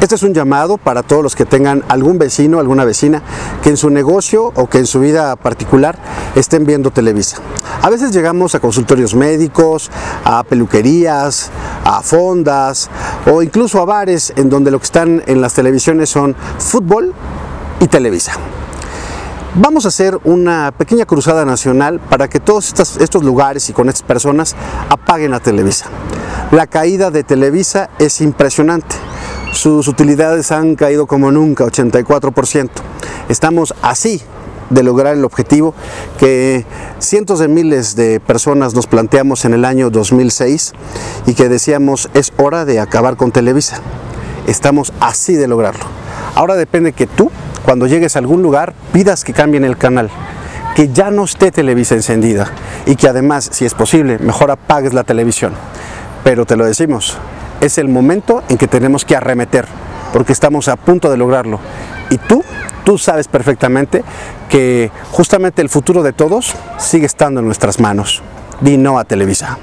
Este es un llamado para todos los que tengan algún vecino, alguna vecina, que en su negocio o que en su vida particular estén viendo Televisa. A veces llegamos a consultorios médicos, a peluquerías, a fondas o incluso a bares en donde lo que están en las televisiones son fútbol y Televisa. Vamos a hacer una pequeña cruzada nacional para que todos estos, lugares y con estas personas apaguen la Televisa. La caída de Televisa es impresionante sus utilidades han caído como nunca, 84%. Estamos así de lograr el objetivo que cientos de miles de personas nos planteamos en el año 2006 y que decíamos es hora de acabar con Televisa. Estamos así de lograrlo. Ahora depende que tú, cuando llegues a algún lugar, pidas que cambien el canal, que ya no esté Televisa encendida y que además, si es posible, mejor apagues la televisión. Pero te lo decimos, es el momento en que tenemos que arremeter, porque estamos a punto de lograrlo. Y tú, tú sabes perfectamente que justamente el futuro de todos sigue estando en nuestras manos. Di a Televisa.